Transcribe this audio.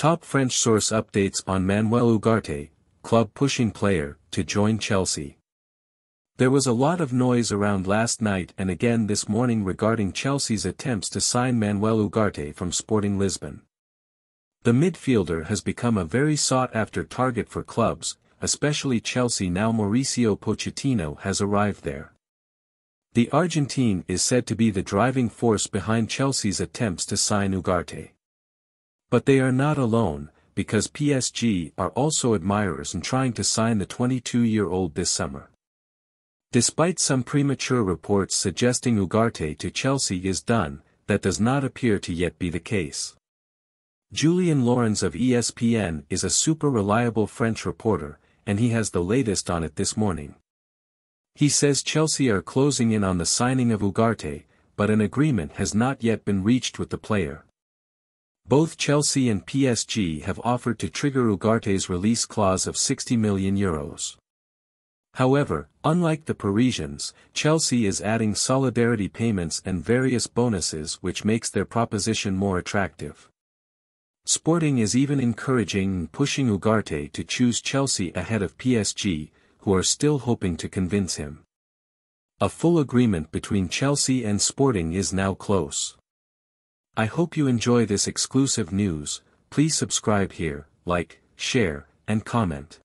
Top French source updates on Manuel Ugarte, club pushing player, to join Chelsea. There was a lot of noise around last night and again this morning regarding Chelsea's attempts to sign Manuel Ugarte from Sporting Lisbon. The midfielder has become a very sought-after target for clubs, especially Chelsea now Mauricio Pochettino has arrived there. The Argentine is said to be the driving force behind Chelsea's attempts to sign Ugarte. But they are not alone, because PSG are also admirers and trying to sign the 22-year-old this summer. Despite some premature reports suggesting Ugarte to Chelsea is done, that does not appear to yet be the case. Julien Laurens of ESPN is a super reliable French reporter, and he has the latest on it this morning. He says Chelsea are closing in on the signing of Ugarte, but an agreement has not yet been reached with the player. Both Chelsea and PSG have offered to trigger Ugarte's release clause of 60 million euros. However, unlike the Parisians, Chelsea is adding solidarity payments and various bonuses which makes their proposition more attractive. Sporting is even encouraging and pushing Ugarte to choose Chelsea ahead of PSG, who are still hoping to convince him. A full agreement between Chelsea and Sporting is now close. I hope you enjoy this exclusive news, please subscribe here, like, share, and comment.